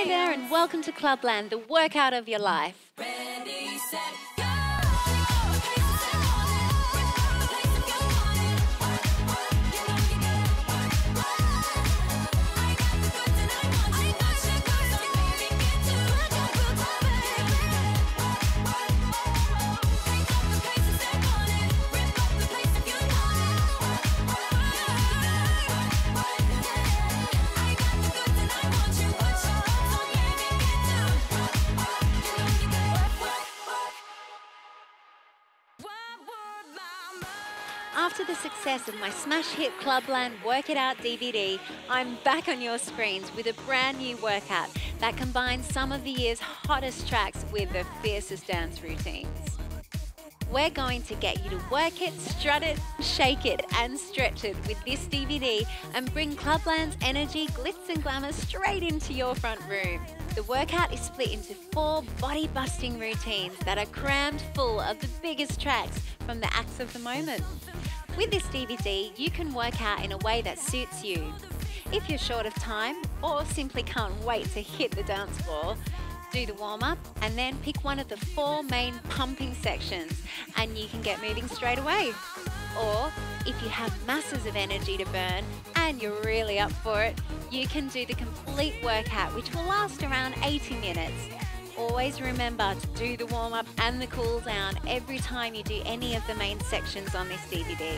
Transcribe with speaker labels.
Speaker 1: Hi there, and welcome to Clubland, the workout of your life.
Speaker 2: Ready, set,
Speaker 1: After the success of my smash hit Clubland Work It Out DVD, I'm back on your screens with a brand new workout that combines some of the year's hottest tracks with the fiercest dance routines. We're going to get you to work it, strut it, shake it, and stretch it with this DVD and bring Clubland's energy, glitz, and glamour straight into your front room. The workout is split into four body busting routines that are crammed full of the biggest tracks from the acts of the moment. With this DVD, you can work out in a way that suits you. If you're short of time or simply can't wait to hit the dance floor, do the warm up and then pick one of the four main pumping sections and you can get moving straight away. Or if you have masses of energy to burn and you're really up for it, you can do the complete workout which will last around 80 minutes. Always remember to do the warm up and the cool down every time you do any of the main sections on this DVD.